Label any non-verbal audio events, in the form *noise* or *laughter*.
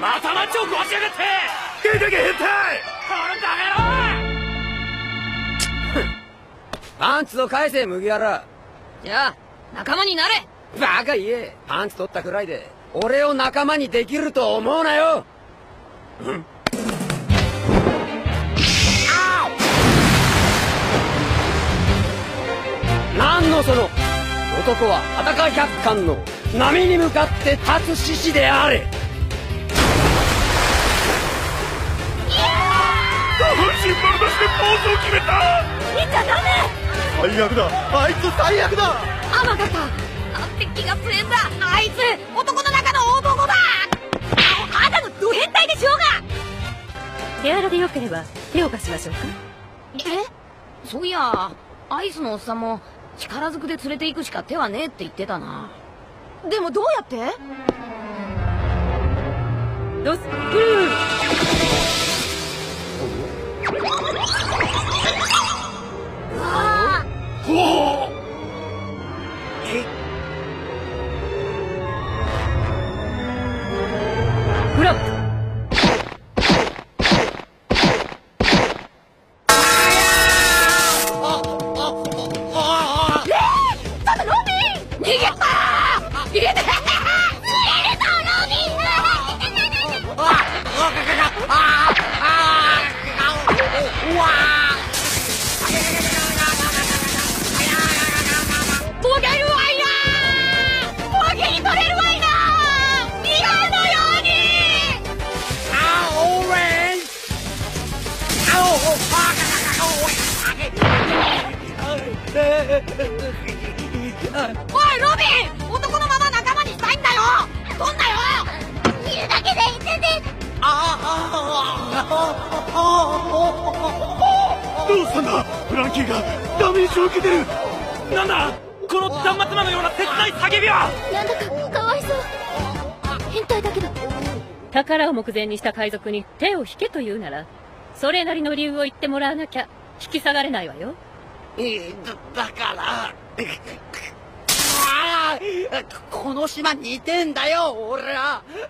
壊しやがって！出てけ変態！このバカ野郎！パンツを返せ麦わら！じゃあ仲間になれ！バカ言え！パンツ取ったくらいで俺を仲間にできると思うなよ！何のその男は裸百貫の波に向かって立つ獅子であれ下半身丸出しでポーズを決めた。見ちゃダメ。最悪だ。あいつ最悪だ。あまかったなんて気が強えんだ。あいつ男の中の大物だ。ああたのド変態でしょうが。手荒でよければ手を貸しましょうか。え？そういやアイスのおっさんも力ずくで連れて行くしか手はねえって言ってたな。でもどうやって？どうす？フロビン！男のまま仲間にしたいんだよ！取んなよ！見るだけでいててどうしたんだフランキーがダメージを受けてるなんだこの断末魔のような切ない叫びはなんだかかわいそう変態だけど宝を目前にした海賊に手を引けと言うならそれなりの理由を言ってもらわなきゃ引き下がれないわよだだから *laughs* この島似てんだよ俺は。いや